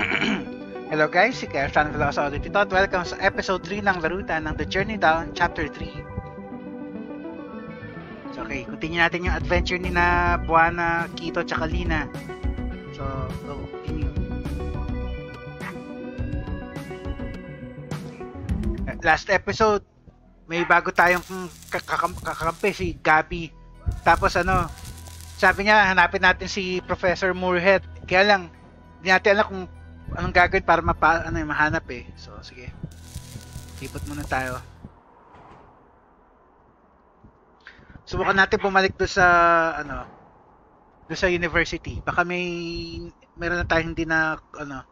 Hello guys, si Kyle Fan Veloso Audit ito at welcome sa episode 3 ng Larutan ng The Journey Down Chapter 3. So okay, continue natin yung adventure ni na Buana, Kito, tsaka Lina. So, go, continue. Last episode, may bago tayong kakam- kakampi si Gabi. Tapos ano, sabi niya hanapin natin si Professor Moorhead. Kaya lang, hindi natin alam kung anong gagawin para mapa, ano, mahanap eh. So, sige. Ipot muna tayo. Subukan natin bumalik do sa, ano, do sa university. Baka may, meron na tayong hindi na, ano,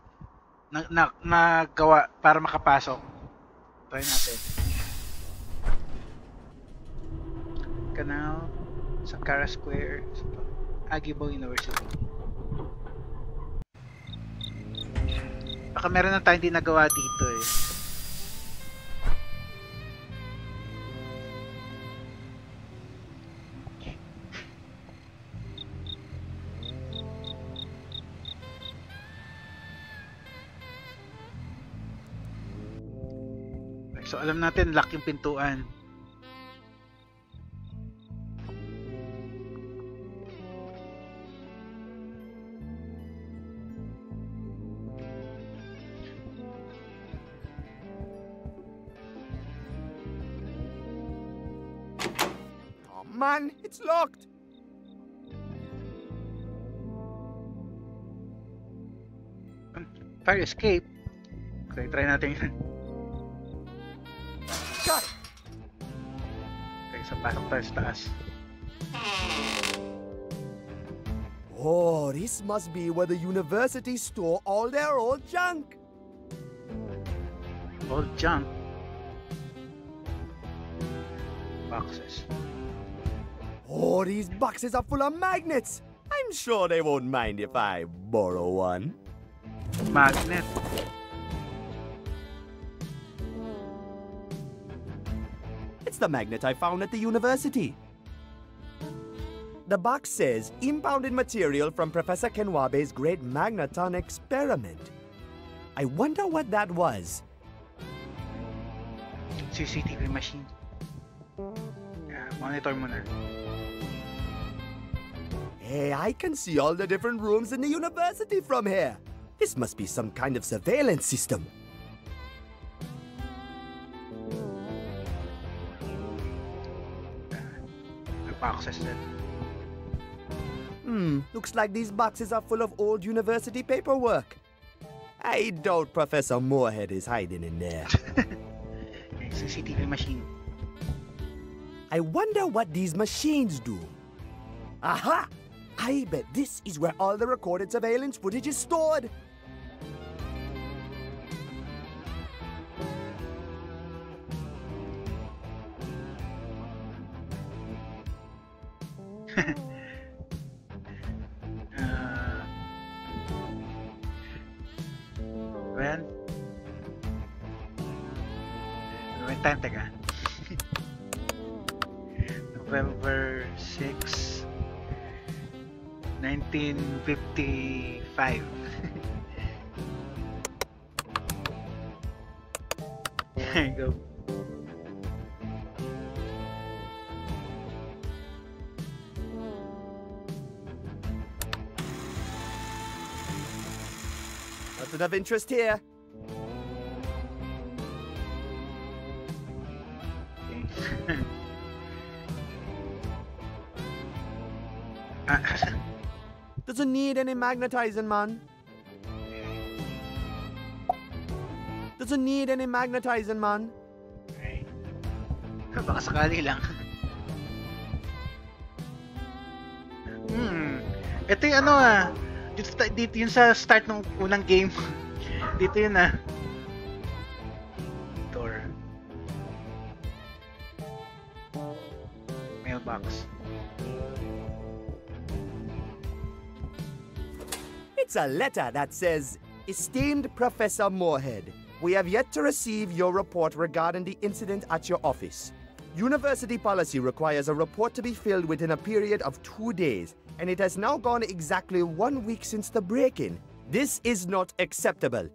na, na, nagawa para makapasok. Try natin. Canal, Sankara Square, Agibo University. Baka meron na tayong hindi nagawa dito eh. So alam natin lock yung pintuan. Man, it's locked. Fire escape. Okay, try natin yun. Got it. Okay, so pasok tayo sa taas. Oh, this must be where the university store all their old junk. Old junk. Boxes. Oh, these boxes are full of magnets. I'm sure they won't mind if I borrow one. Magnet. It's the magnet I found at the university. The box says impounded material from Professor Kenwabe's great magneton experiment. I wonder what that was. CCTV machine. Yeah, monitor mo na. Hey, I can see all the different rooms in the university from here. This must be some kind of surveillance system. Boxes din. Hmm, looks like these boxes are full of old university paperwork. I doubt Professor Moorhead is hiding in there. CCTV machine. I wonder what these machines do. Aha! I bet this is where all the recorded surveillance footage is stored. Uh, ba yung time? 1955. There you go. Nothing of interest here. Uh, Doesn't need any magnetizing, man. Doesn't need any magnetizing, man. Baka sakali lang. hmm. Ito yung ano ah. Dito, dito yun sa start ng unang game. dito yun ah. It's a letter that says, Esteemed Professor Moorhead, we have yet to receive your report regarding the incident at your office. University policy requires a report to be filled within a period of two days, and it has now gone exactly one week since the break in. This is not acceptable.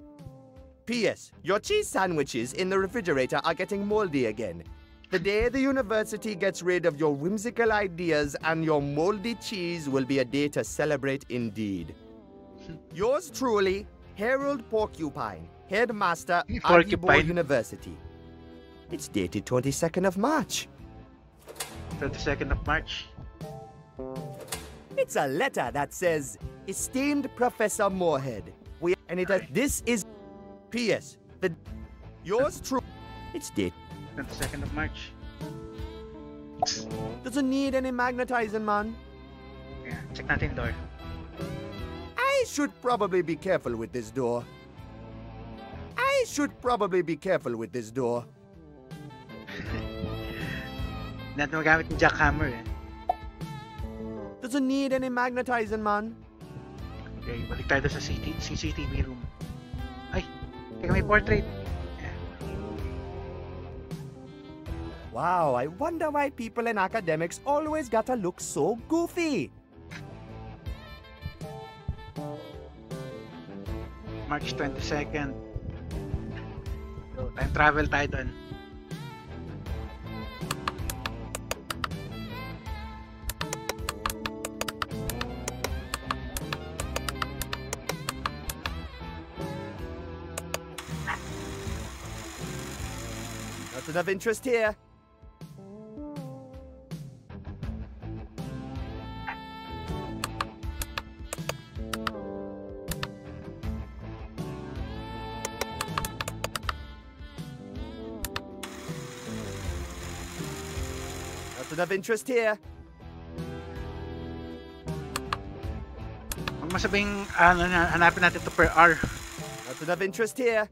P.S. Your cheese sandwiches in the refrigerator are getting moldy again. The day the university gets rid of your whimsical ideas and your moldy cheese will be a day to celebrate indeed. Yours truly, Harold Porcupine, Headmaster, Porcupine. University. It's dated 22nd of March. 22nd of March. It's a letter that says, Esteemed Professor Moorhead, we and it has, this is P.S. The yours true. It's date. 22nd of March. Doesn't need any magnetizing, man. Yeah, check natin yung door. I should probably be careful with this door. I should probably be careful with this door. Hindi natin magamit yung jackhammer eh. Doesn't need any magnetizing, man. Okay, balik tayo sa CT CCTV room. Ay, teka may portrait. Wow, I wonder why people in academics always gotta look so goofy. March 22nd. So, time travel tayo doon. Nothing of interest here. Nothing of interest here. Huwag masabing, ah, ano na, hanapin natin to per hour. Nothing of interest here.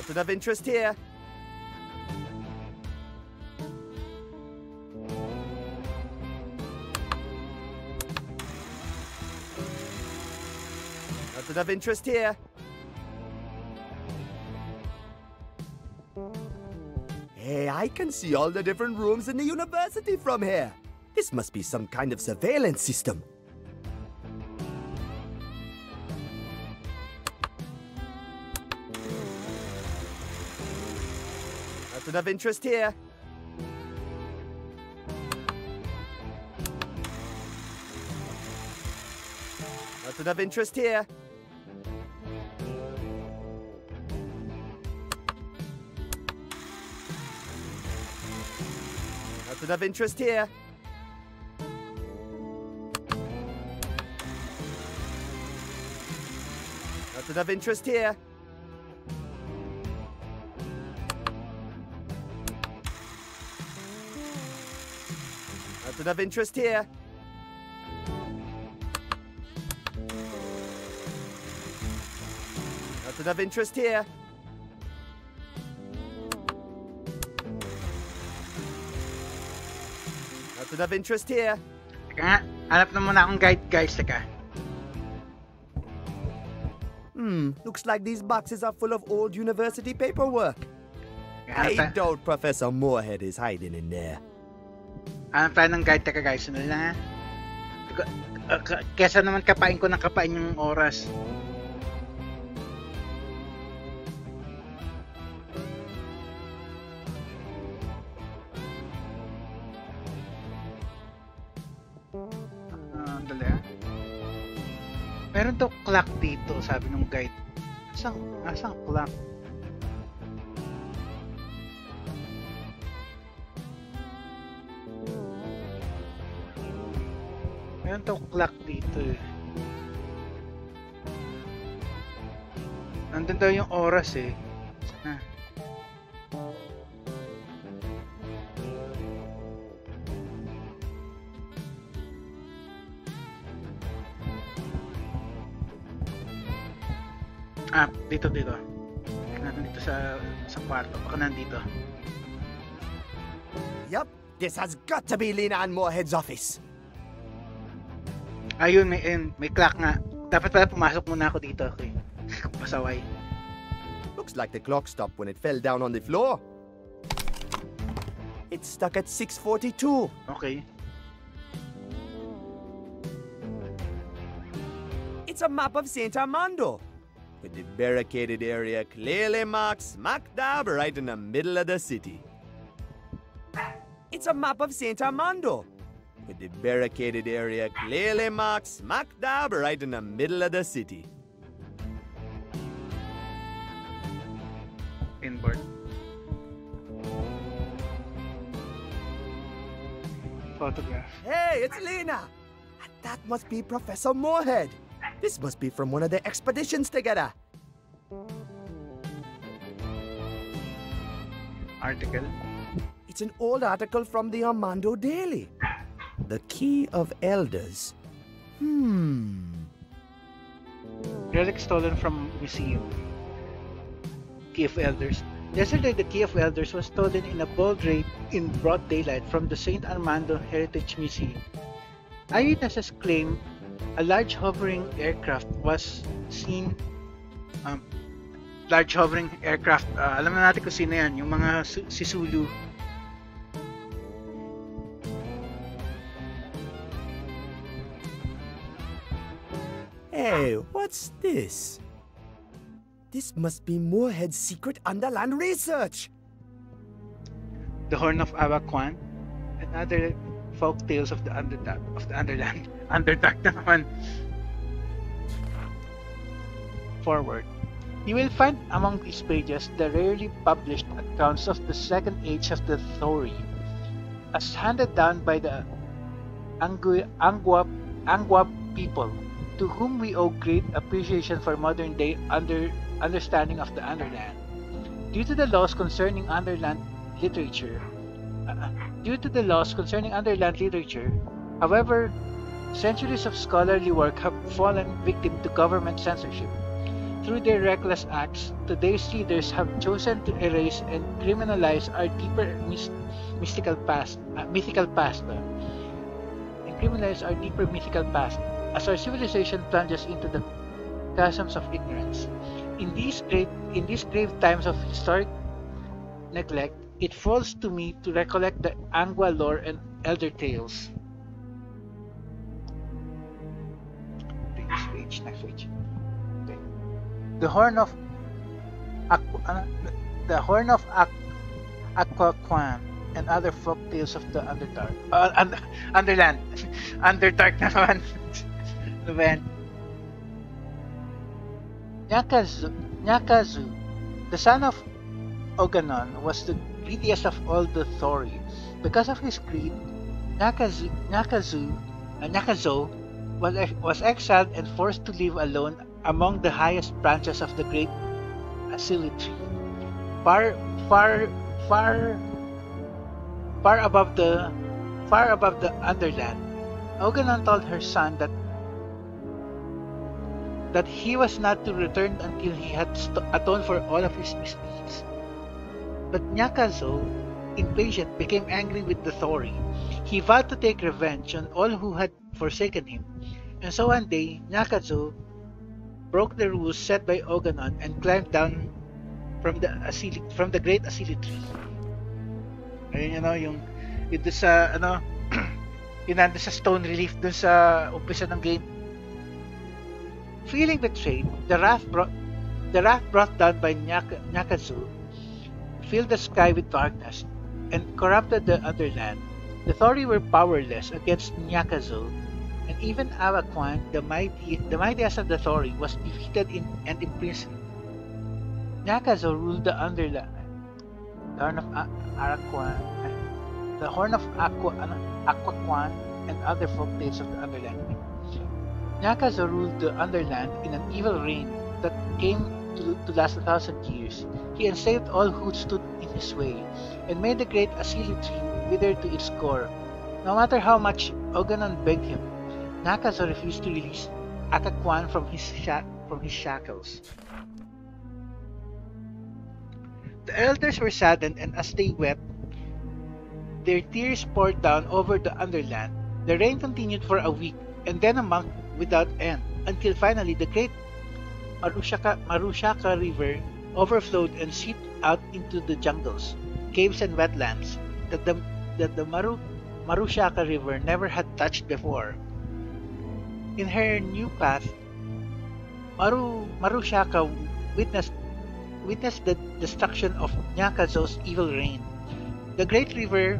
Nothing of interest here. Nothing of interest here. I can see all the different rooms in the university from here. This must be some kind of surveillance system. Nothing of interest here. Nothing of interest here. Nothing of interest here. Nothing of interest here. Nothing of interest here. Nothing of interest here. Nothing of interest here. Teka nga, hanap na muna akong guide guys, teka. Hmm, looks like these boxes are full of old university paperwork. Hanap, I doubt Professor Moorhead is hiding in there. hanap tayo ng guide, teka guys, sandali lang ha. Teka, k- Kesa naman kapain ko ng kapain yung oras. Sabi ng guide. Asang, asang clock? Meron daw clock dito eh. Nandun daw yung oras eh. Ah, dito dito. Natin dito sa sa kwarto. Baka nandito. Yup, this has got to be Lina and Moorhead's office. Ayun, may, ayun, may clock nga. Dapat pala pumasok muna ako dito. Okay. Pasaway. Looks like the clock stopped when it fell down on the floor. It's stuck at 642. Okay. It's a map of St. Armando. With the barricaded area clearly marked smack dab right in the middle of the city. It's a map of St. Armando. With the barricaded area clearly marked smack dab right in the middle of the city. Inboard. Photograph. Hey, it's Lina! And that must be Professor Moorhead. This must be from one of the expeditions together. Article. It's an old article from the Armando Daily. The Key of Elders. Hmm. Relic stolen from museum. Key of Elders. Yesterday, the Key of Elders was stolen in a bold raid in broad daylight from the St. Armando Heritage Museum. Eyewitnesses claim a large hovering aircraft was seen um, large hovering aircraft uh, alam na natin kung sino yan yung mga su- si Sulu Hey, what's this? This must be Moorhead's secret underland research. the Horn of Awaquan and other folk tales of the Underdark of the Underland Underdark na naman Forward You will find among these pages the rarely published accounts of the second age of the Thori, as handed down by the Angu- people, to whom we owe great appreciation for modern day under, understanding of the Underland. Due to the laws concerning Underland literature, uh, due to the laws concerning Underland literature, however, centuries of scholarly work have fallen victim to government censorship. Through their reckless acts, today's leaders have chosen to erase and criminalize our deeper mys- mystical past, uh, mythical past, uh, and criminalize our deeper mythical past as our civilization plunges into the chasms of ignorance. In these great, in these grave times of historic neglect, it falls to me to recollect the Angwa lore and elder tales. Next page. Okay. The horn of Aqu- the horn of Aqu- Aquaquan and other folk tales of the Underdark. Uh, un- Underland. Underdark na naman. Ano ba yan? Nyakazu, Nyakazu, the son of Oganon, was the greediest of all the Thori. Because of his greed, Nyakazu, Nyakazu, uh, Nyakazo was, was exiled and forced to live alone among the highest branches of the great Asili tree, far, far, far, far above the, far above the Underland. Oganon told her son that that he was not to return until he had atoned for all of his misdeeds. But Nyakazo, impatient, became angry with the Thori. He vowed to take revenge on all who had forsaken him. And so one day, Nyakazo broke the rules set by Oganon and climbed down from the Asili, from the great Asili tree. Ayun, know, yung, yung sa, ano, yun nandun sa stone relief dun sa umpisa ng game. Feeling betrayed, the wrath brought the wrath brought down by Nyaka, Nyakazu filled the sky with darkness and corrupted the underland. The Thori were powerless against Nyakazu, and even Awaquan, the mighty the mightiest of the Thori, was defeated in, and imprisoned. Nyakazu ruled the underland. The horn of A- Araquan, the horn of Aqua, Aquaquan, and other folk tales of the underland. Nyakazo ruled the underland in an evil reign that came to, to last a thousand years. He enslaved all who stood in his way, and made the great Asili tree wither to its core. No matter how much Oganon begged him, Nakazo refused to release Akakwan from his from his shackles. The elders were saddened, and as they wept, their tears poured down over the underland. The rain continued for a week, and then a month without end, until finally the great Marushaka, Marushaka River overflowed and seeped out into the jungles, caves, and wetlands that the that the Maru Marushaka River never had touched before. In her new path, Maru Marushaka witnessed witnessed the destruction of Nyakazo's evil reign. The great river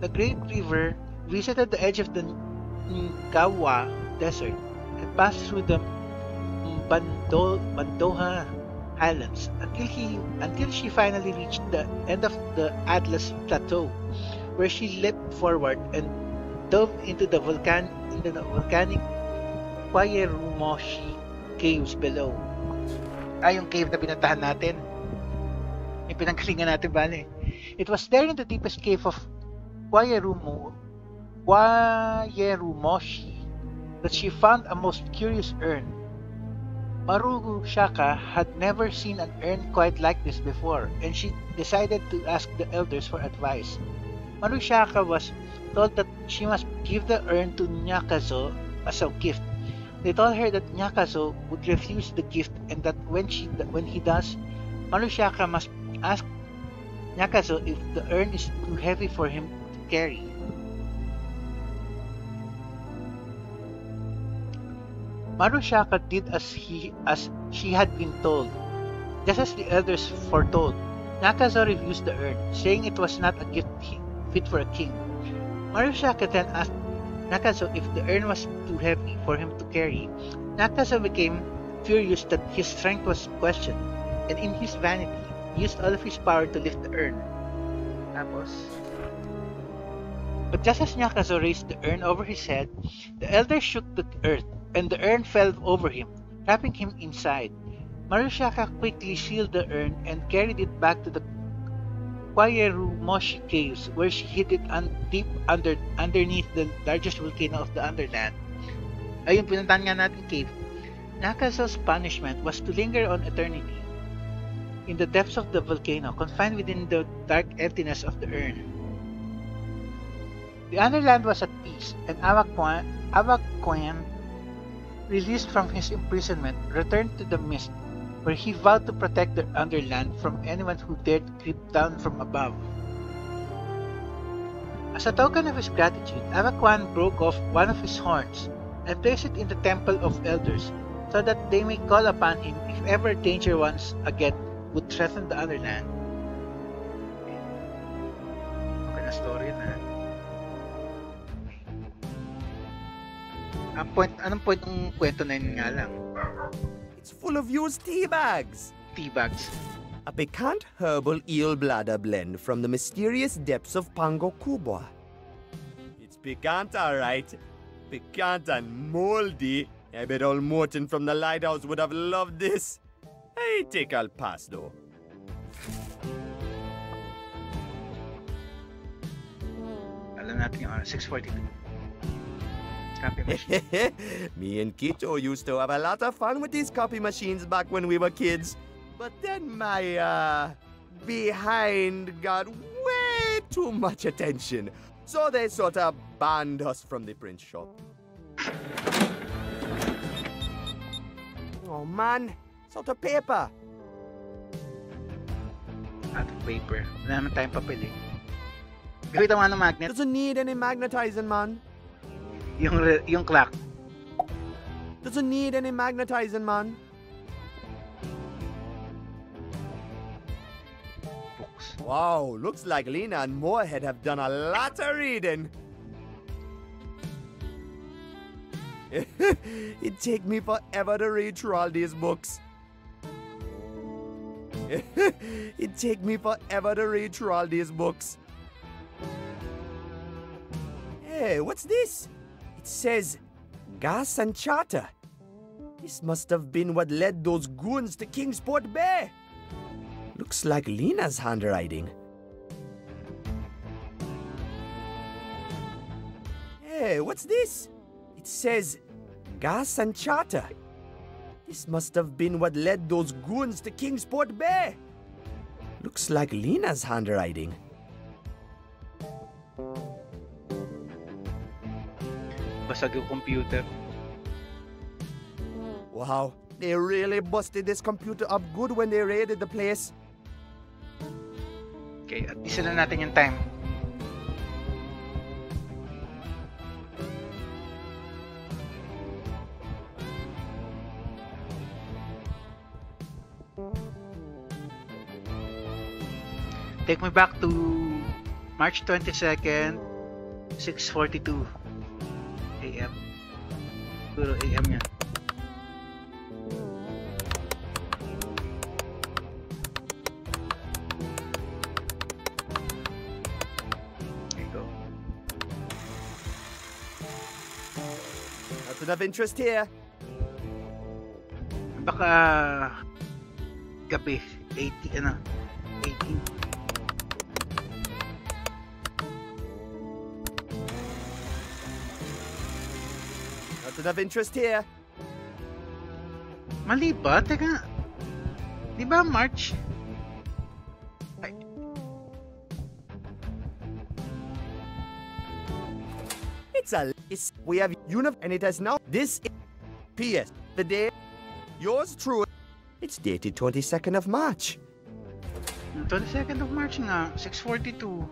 the great river visited the edge of the Ngawa desert and passed through the Bando, Bandoha highlands until he until she finally reached the end of the Atlas plateau where she leapt forward and dove into the volcan into the volcanic Kwayerumoshi caves below. Ah, yung cave na pinuntahan natin. Yung pinanggalingan natin, bale. It was there in the deepest cave of Kwayerumo, Kwayerumoshi that she found a most curious urn. Marugu Shaka had never seen an urn quite like this before, and she decided to ask the elders for advice. Maru Shaka was told that she must give the urn to Nyakazo as a gift. They told her that Nyakazo would refuse the gift and that when she when he does, Marushaka must ask Nyakazo if the urn is too heavy for him to carry. Marushaka did as he as she had been told, just as the elders foretold. Nakazo refused the urn, saying it was not a gift fit for a king. Marushaka then asked Nakazo if the urn was too heavy for him to carry. Nakazo became furious that his strength was questioned, and in his vanity, used all of his power to lift the urn. Tapos, but just as Nakazo raised the urn over his head, the elder shook the earth, and the urn fell over him, wrapping him inside. Marushaka quickly sealed the urn and carried it back to the Kwayerumoshi caves, where she hid it un- deep under underneath the largest volcano of the Underland. Ayun, pinuntahan nga natin cave. Nakazo's punishment was to linger on eternity in the depths of the volcano, confined within the dark emptiness of the urn. The Underland was at peace, and Awakwan, Awakwan released from his imprisonment, returned to the mist, where he vowed to protect the Underland from anyone who dared creep down from above. As a token of his gratitude, Avakwan broke off one of his horns and placed it in the Temple of Elders, so that they may call upon him if ever danger once again would threaten the Underland. Okay na story na. Ang point, anong point ng kwento na yun nga lang? It's full of used tea bags. Tea bags. A piquant herbal eel bladder blend from the mysterious depths of Pango Kubwa. It's piquant, alright. Piquant and moldy. I bet old Morton from the lighthouse would have loved this. I think I'll pass though. Alam natin yung oras, 6.42. Copy machine. Me and Kito used to have a lot of fun with these copy machines back when we were kids. But then my, uh, behind got way too much attention. So they sort of banned us from the print shop. Oh man, sort of paper. Out of paper. Wala naman tayong papel eh. Gawin ng magnet. Doesn't need any magnetizing, man. Yung, yung clock. Doesn't need any magnetizing, man. Books. Wow, looks like Lina and Moorhead have done a lot of reading. It'd take me forever to read through all these books. It'd take me forever to read through all these books. Hey, what's this? Says gas and charter. This must have been what led those goons to Kingsport Bay. Looks like Lina's handwriting. Hey, what's this? It says gas and charter. This must have been what led those goons to Kingsport Bay. Looks like Lina's handwriting. basag yung computer. Wow, they really busted this computer up good when they raided the place. Okay, at isa na natin yung time. Take me back to March 22nd, 642. A.m. yan. You go. Interest here. Baka gabi, 80, eh, ano, 18. Nothing of interest here. Mali ba? Teka, di ba March? Ay, It's a list. we have uni and it has now this is PS the day yours true it's dated 22nd of March 22nd of March nga, 6.42.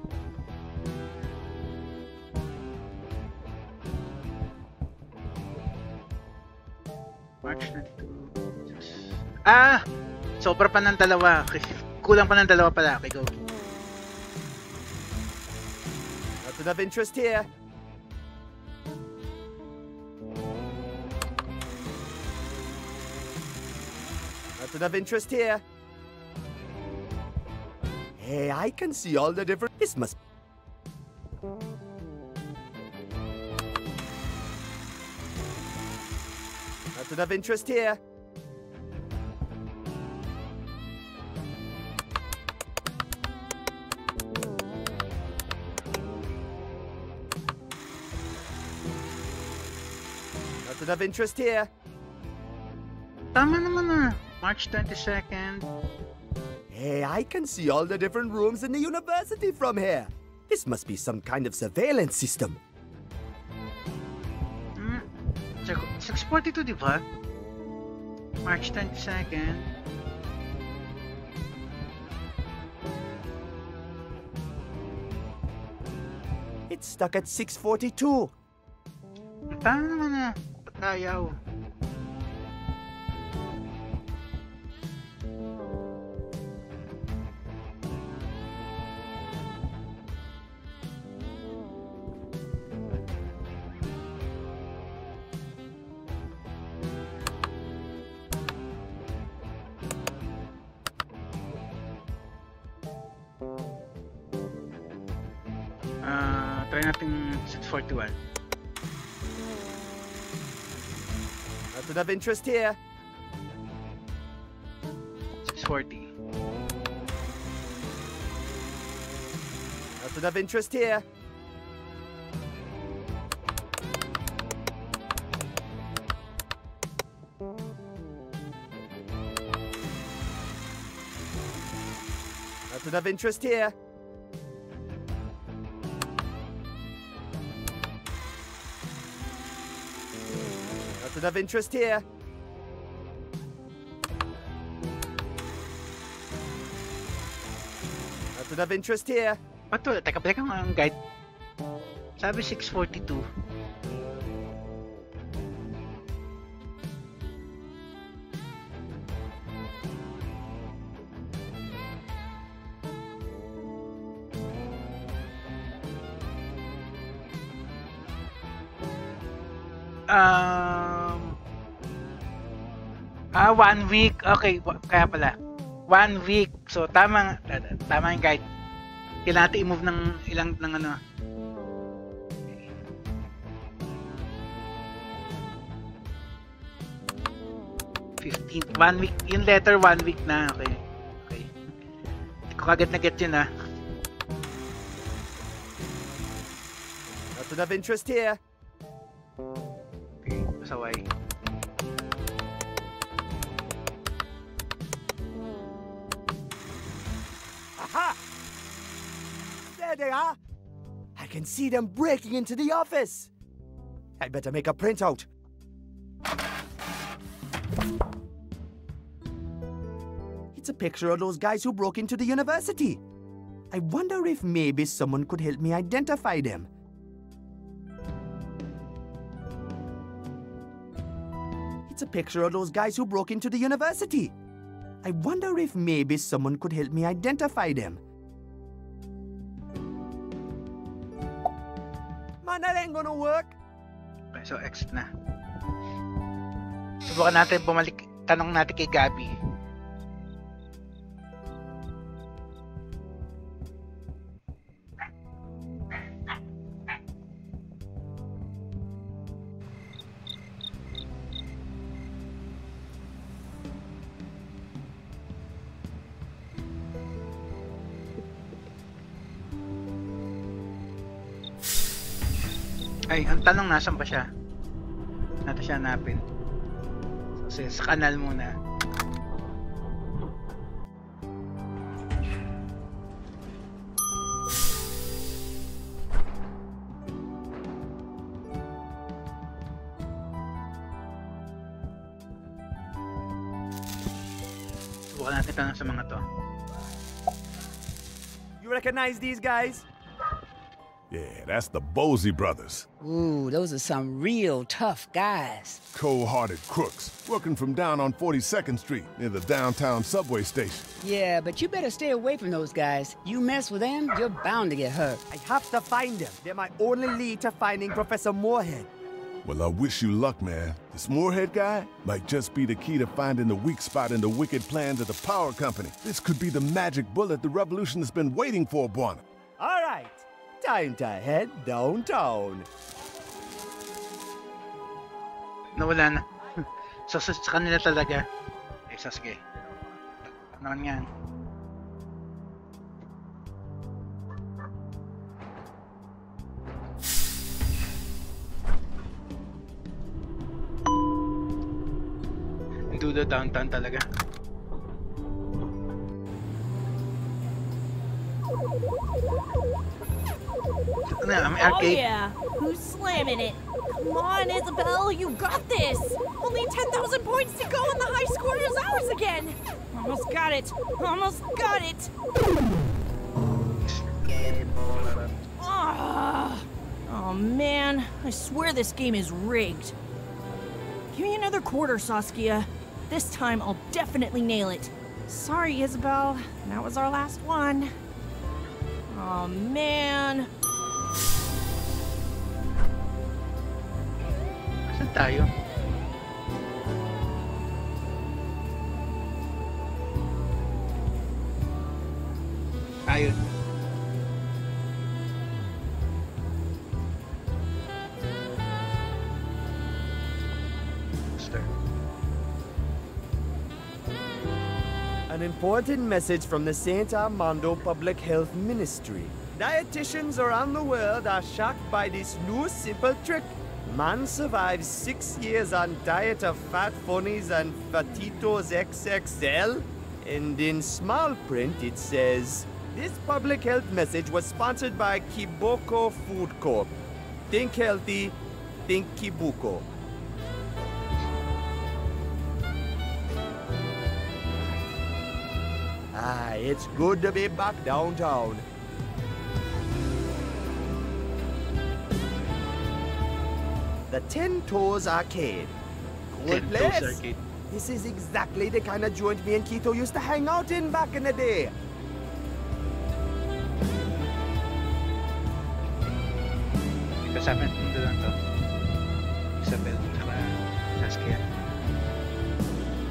Ah! Sobra pa ng dalawa. Kulang pa ng dalawa pala. Okay, go. nothing of interest here nothing of interest here hey I can see all the different this must nothing of interest here Nothing of interest here. March 22nd. Hey, I can see all the different rooms in the university from here. This must be some kind of surveillance system. 6.42, di ba? March 22nd. It's stuck at 642. Tama na. Ba't ayaw? Nothing of interest here. 640. Nothing of interest here. Nothing of interest here. Nothing of interest here. Nothing of interest here. Ba't wala? Teka, teka nga guide. Sabi 642. One week. Okay, kaya pala. One week. So, tama, tama yung guide. Kailangan natin i-move ng ilang ng ano. Fifteen, one week, yung letter one week na, okay. Okay. Hindi ko kagad na get yun ah. Nothing of interest here. They are. I can see them breaking into the office. I better make a printout. It's a picture of those guys who broke into the university. I wonder if maybe someone could help me identify them. It's a picture of those guys who broke into the university. I wonder if maybe someone could help me identify them. Gonna work. Okay, so exit na. Subukan natin bumalik. Tanong natin kay Gabi. Tanong nasan ba siya? Natin siya hanapin. So, sa kanal muna. Subukan natin tanong sa mga to. You recognize these guys? Yeah, that's the Bosey brothers. Ooh, those are some real tough guys. Cold-hearted crooks, working from down on 42nd Street, near the downtown subway station. Yeah, but you better stay away from those guys. You mess with them, you're bound to get hurt. I have to find them. They're my only lead to finding Professor Moorhead. Well, I wish you luck, man. This Moorhead guy might just be the key to finding the weak spot in the wicked plans of the power company. This could be the magic bullet the revolution has been waiting for, Bwana. Time to head downtown. Nawala na. so, sa, kanila talaga. Eh, so, sige. Ano man yan? Yung dulo downtown talaga. Ano yan? May Oh yeah, who's slamming it? Come on, Isabel, you got this! Only 10,000 points to go and the high score is ours again! Almost got it! Almost got it! Ah. Oh man, I swear this game is rigged. Give me another quarter, Saskia. This time I'll definitely nail it. Sorry, Isabel. That was our last one. Oh man. Tayo? Ayun. Poster. An important message from the St. Armando Public Health Ministry. Dietitians around the world are shocked by this new simple trick. Man survives six years on diet of fat funnies and fatitos XXL. And in small print it says, this public health message was sponsored by Kiboko Food Corp. Think healthy, think Kiboko. Ah, it's good to be back downtown. The Ten Toes Arcade. Cool Ten Toes place. Arcade. This is exactly the kind of joint me and Kito used to hang out in back in the day. Ito sa amin, ito lang to. Isabel, tsaka Saskia.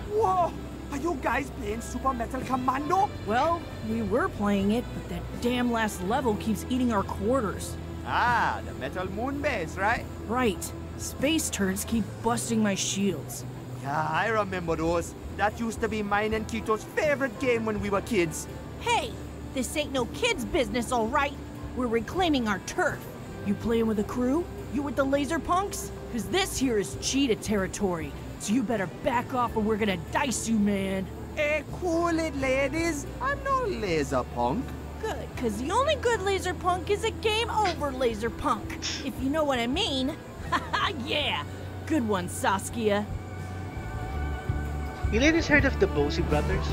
Whoa! Are you guys playing Super Metal Commando? Well, we were playing it, but that damn last level keeps eating our quarters. Ah, the Metal Moon Base, right? Right. Space turds keep busting my shields. Yeah, I remember those. That used to be mine and Kito's favorite game when we were kids. Hey, this ain't no kid's business, all right? We're reclaiming our turf. You playing with a crew? You with the laser punks? Cause this here is cheetah territory. So you better back off or we're gonna dice you, man. Eh, cool it, ladies. I'm no laser punk. Good, cause the only good laser punk is a game over laser punk. If you know what I mean. Haha, yeah. Good one, Saskia. You ladies heard of the Bosey brothers?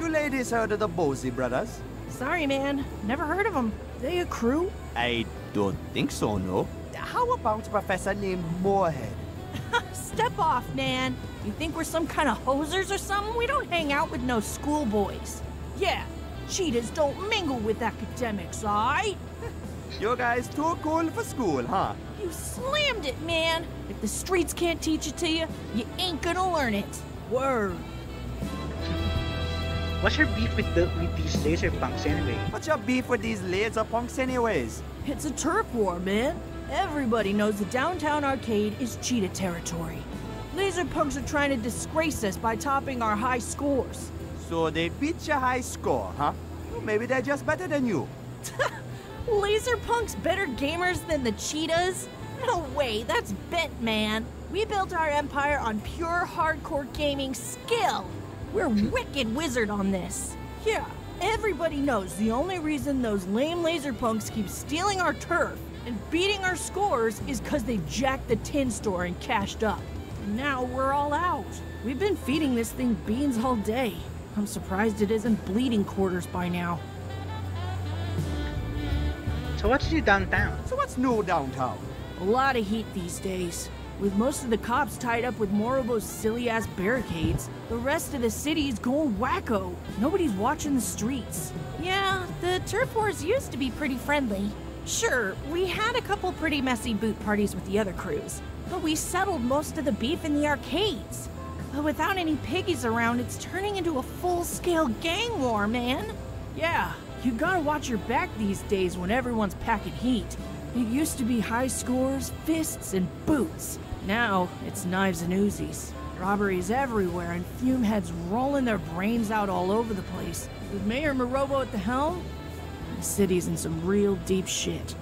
You ladies heard of the Bosey brothers? Sorry, man. Never heard of them. They a crew? I don't think so, no. How about a professor named Moorhead? Step off, man. You think we're some kind of hosers or something? We don't hang out with no schoolboys. Yeah, cheetahs don't mingle with academics, alright? You guys too cool for school, huh? You slammed it, man. If the streets can't teach it to you, you ain't gonna learn it. Word. What's your beef with the with these laser punks anyway? What's your beef with these laser punks anyways? It's a turf war, man. Everybody knows the downtown arcade is cheetah territory. Laser punks are trying to disgrace us by topping our high scores. So they beat your high score, huh? Well, maybe they're just better than you. Laser punks better gamers than the cheetahs? No way, that's bent, man. We built our empire on pure hardcore gaming skill. We're hmm. wicked wizard on this. Yeah, everybody knows the only reason those lame laser punks keep stealing our turf and beating our scores is because they jacked the tin store and cashed up. And now we're all out. We've been feeding this thing beans all day. I'm surprised it isn't bleeding quarters by now. So what's new downtown? So what's new downtown? A lot of heat these days. With most of the cops tied up with Morobo's silly ass barricades, the rest of the city is going wacko. Nobody's watching the streets. Yeah, the turf wars used to be pretty friendly. Sure, we had a couple pretty messy boot parties with the other crews, but we settled most of the beef in the arcades. But without any piggies around, it's turning into a full scale gang war, man. Yeah, you gotta watch your back these days when everyone's packing heat. It used to be high scores, fists, and boots. Now it's knives and Uzis. Robberies everywhere and fume heads rolling their brains out all over the place. With Mayor Morobo at the helm, the city's in some real deep shit.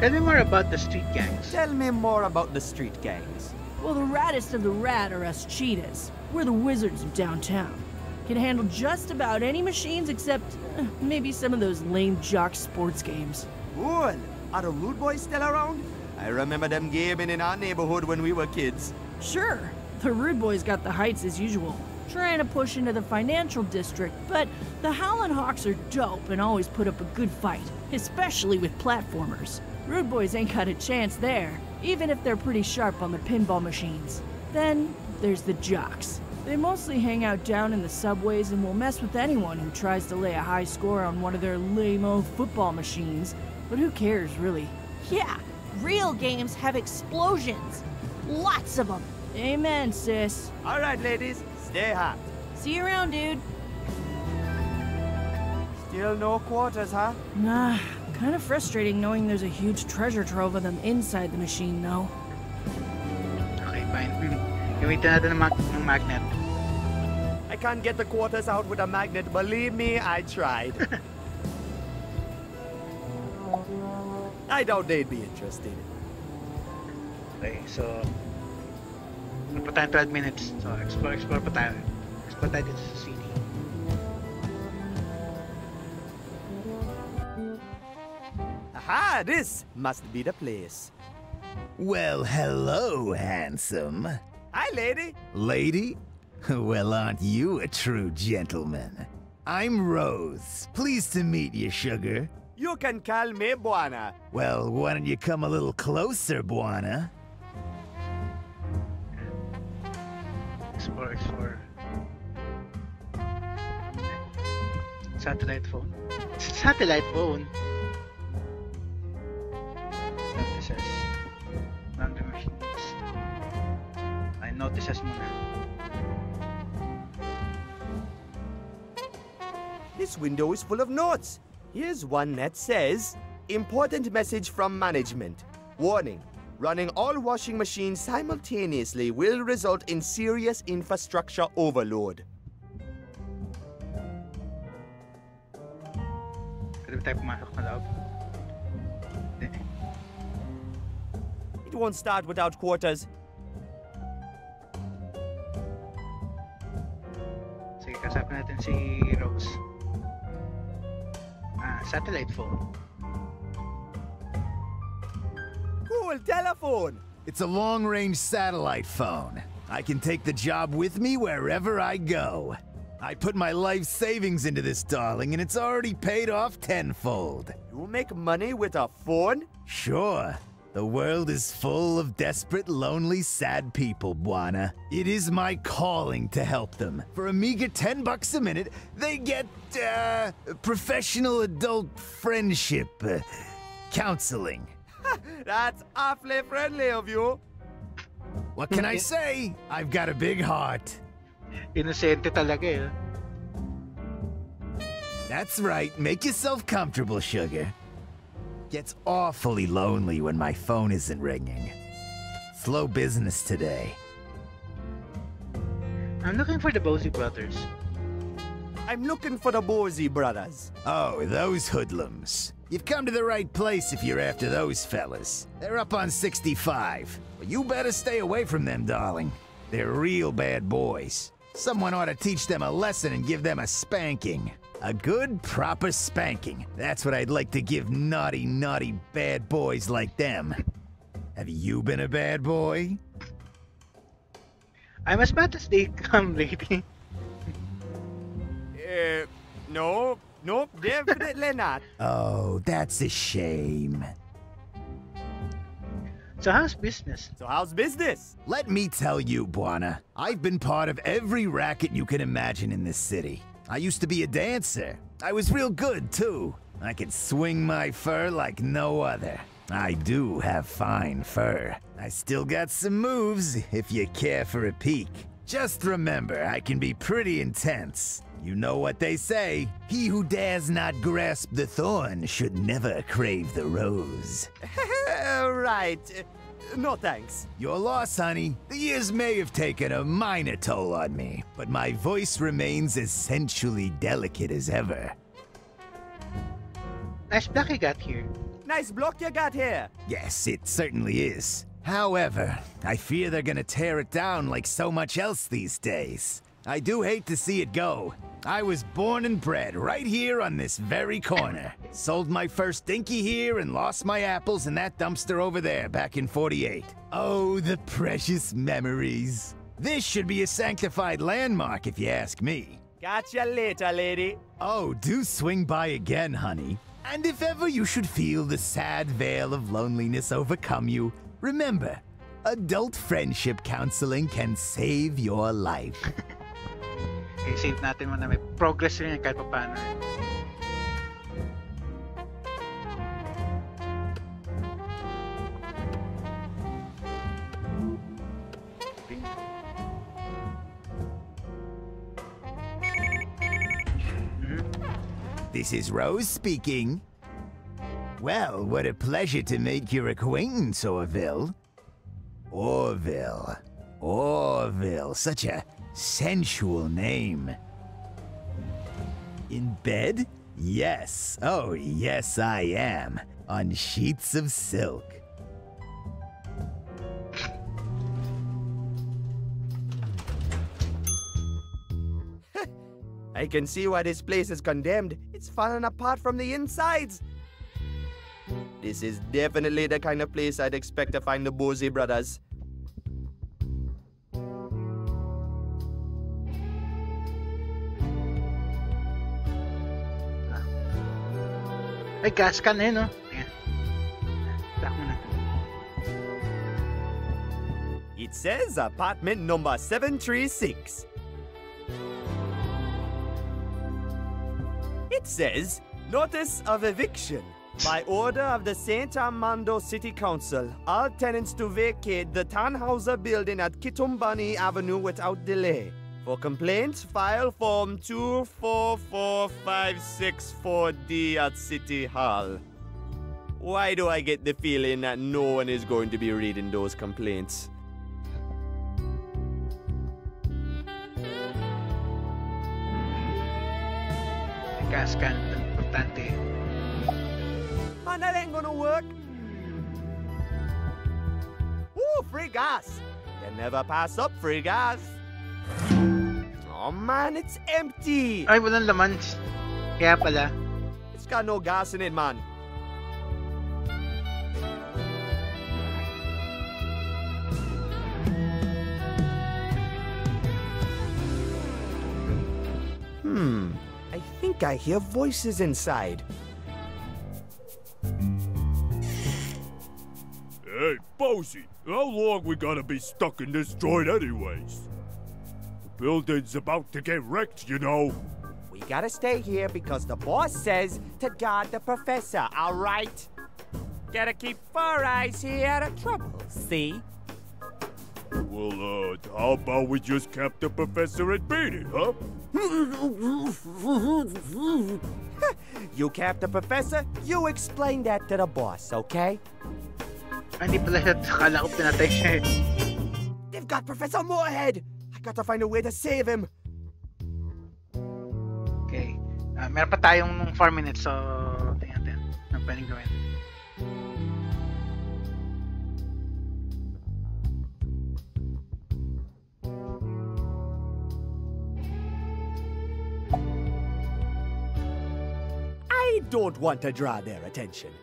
Tell me more about the street gangs. Tell me more about the street gangs. Well, the raddest of the rat are us cheetahs. We're the wizards of downtown. Can handle just about any machines except eh, maybe some of those lame jock sports games. Cool. Are the rude boys still around? I remember them gaming in our neighborhood when we were kids. Sure, the Rude Boys got the heights as usual, trying to push into the financial district, but the Howlin' Hawks are dope and always put up a good fight, especially with platformers. Rude Boys ain't got a chance there, even if they're pretty sharp on the pinball machines. Then there's the Jocks. They mostly hang out down in the subways and will mess with anyone who tries to lay a high score on one of their lame football machines. But who cares, really? Yeah, real games have explosions. Lots of them. Amen, sis. All right, ladies, stay hot. See you around, dude. Still no quarters, huh? Nah, kind of frustrating knowing there's a huge treasure trove of them inside the machine, though. Okay. Gamitin natin ng, mag ng magnet. I can't get the quarters out with a magnet. Believe me, I tried. I doubt they'd be interested. Okay, so... Ano pa tayo 12 minutes? So, explore, explore pa tayo. Explore tayo dito sa city. Aha, this must be the place. Well, hello, handsome. Hi, lady. Lady? Well, aren't you a true gentleman? I'm Rose. Pleased to meet you, sugar. You can call me Bwana. Well, why don't you come a little closer, Bwana? Explore, explore. Satellite phone. Satellite phone? Notices muna. This window is full of notes. Here's one that says Important message from management. Warning running all washing machines simultaneously will result in serious infrastructure overload. Pwede tayo pumasok na loob? It won't start without quarters. Satellite phone. Cool telephone. It's a long range satellite phone. I can take the job with me wherever I go. I put my life savings into this darling, and it's already paid off tenfold. You make money with a phone? Sure. The world is full of desperate, lonely, sad people, Bwana. It is my calling to help them. For a meager 10 bucks a minute, they get, uh, professional adult friendship uh, counseling. That's awfully friendly of you. What can I say? I've got a big heart. Inosente talaga eh. That's right. Make yourself comfortable, sugar. Gets awfully lonely when my phone isn't ringing. Slow business today. I'm looking for the Bosey brothers. I'm looking for the Borzy brothers. Oh, those hoodlums. You've come to the right place if you're after those fellas. They're up on 65. But you better stay away from them, darling. They're real bad boys. Someone ought to teach them a lesson and give them a spanking. A good, proper spanking. That's what I'd like to give naughty, naughty bad boys like them. Have you been a bad boy? I'm as bad as they come, lady. Uh, no, nope, definitely not. Oh, that's a shame. So how's business? So how's business? Let me tell you, Bwana, I've been part of every racket you can imagine in this city. I used to be a dancer. I was real good, too. I could swing my fur like no other. I do have fine fur. I still got some moves if you care for a peek. Just remember, I can be pretty intense. You know what they say he who dares not grasp the thorn should never crave the rose. right. No thanks. Your loss, honey. The years may have taken a minor toll on me, but my voice remains as sensually delicate as ever. Nice black you got here. Nice block you got here. Yes, it certainly is. However, I fear they're gonna tear it down like so much else these days. I do hate to see it go. I was born and bred right here on this very corner. Sold my first dinky here and lost my apples in that dumpster over there back in 48. Oh, the precious memories. This should be a sanctified landmark if you ask me. Catch you later, lady. Oh, do swing by again, honey. And if ever you should feel the sad veil of loneliness overcome you, remember, adult friendship counseling can save your life. Okay, save natin muna. May progress rin kahit pa paano. This is Rose speaking. Well, what a pleasure to make your acquaintance, Orville. Orville. Orville. Such a sensual name. In bed? Yes. Oh, yes, I am. On sheets of silk. I can see why this place is condemned. It's falling apart from the insides. This is definitely the kind of place I'd expect to find the Bozy brothers. May gas can eh, no? Ayan. It says apartment number 736. It says notice of eviction. By order of the St. Armando City Council, all tenants to vacate the Tannhauser building at Kitumbani Avenue without delay. For complaints, file form 244564D at City Hall. Why do I get the feeling that no one is going to be reading those complaints? Can. Ito, Importante. Man, that ain't gonna work. Ooh, free gas. You never pass up free gas. Oh man, it's empty. Ay, walang laman. Kaya pala. It's got no gas in it, man. Hmm, I think I hear voices inside. Hey, Posey, how long we gonna be stuck in this joint anyways? The building's about to get wrecked, you know. We gotta stay here because the boss says to guard the professor, alright? Gotta keep four eyes here out of trouble, see? Well, uh, how about we just cap the professor and beat it, huh? You cap the professor, you explain that to the boss, okay? Hindi pala siya, akala ko pinatay siya eh. They've got Professor Moorhead! I gotta find a way to save him. Okay. Ah, meron pa tayong 4 minutes, so tingnan natin. Ano pwedeng gawin? I don't want to draw their attention.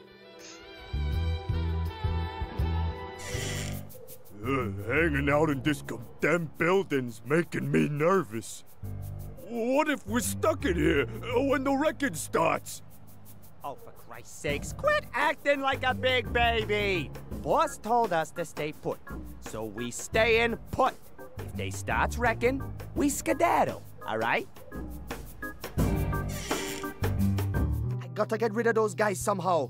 Uh, hanging out in this condemned building's making me nervous. What if we're stuck in here uh, when the wreckage starts? Oh, for Christ's sakes, quit acting like a big baby! Boss told us to stay put, so we stay in put. If they start wrecking, we skedaddle, alright? I gotta get rid of those guys somehow.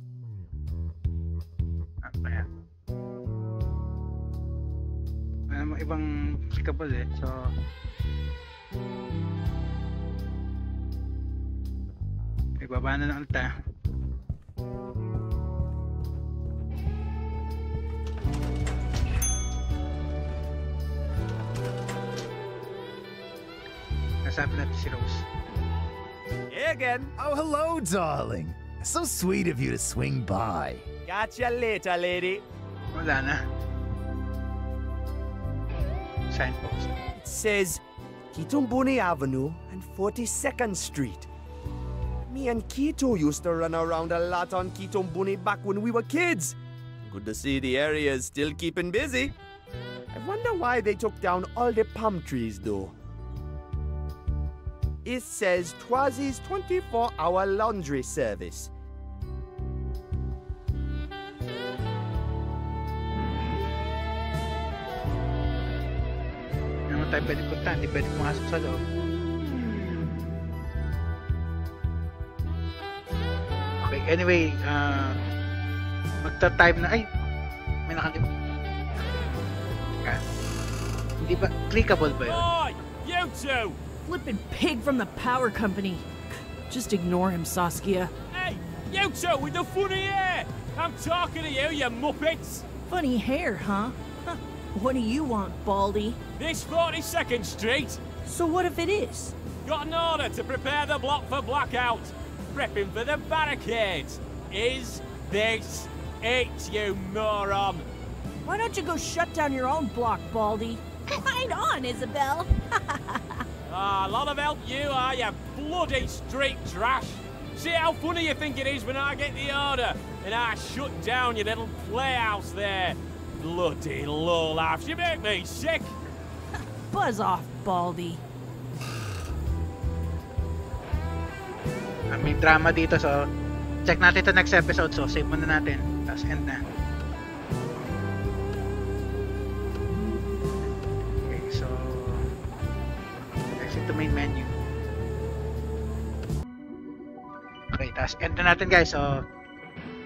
Clickable eh, so... Okay, baba na lang ulit ah. Nasabi natin si Rose. Hey again. Oh, hello, darling. So sweet of you to swing by. Catch you later, lady. Wala na. Signpost. It says Kitumbuni Avenue and 42nd Street. Me and Kito used to run around a lot on Kitumbuni back when we were kids. Good to see the area is still keeping busy. I wonder why they took down all the palm trees, though. It says Twazi's 24 hour laundry service. Pwede punta, hindi pwede pumasok sa loob. Okay, anyway, uh, magta-time na, ay, may nakalim. Ah, hindi ba, clickable ba yun? Oi! You two! Flippin' pig from the power company. Just ignore him, Saskia. Hey! You two with the funny hair! I'm talking to you, you muppets! Funny hair, huh? Huh. What do you want, Baldy? This 42nd Street So what if it is? got an order to prepare the block for blackout. Prepping for the barricades. Is this it, you moron? Why don't you go shut down your own block, Baldy? Right on, Isabel. Ah, a lot of help you are, you bloody street trash. See how funny you think it is when I get the order and I shut down your little playhouse there. Bloody lowlifes, you make me sick. Buzz off, Baldy. Ah, may drama dito, so check natin to next episode. So, save muna natin. Tapos end na. Okay, so exit to main menu. Okay, tapos end na natin guys. So,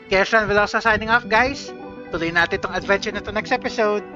Keshan Veloza signing off guys. Tuloy natin tong adventure na to next episode.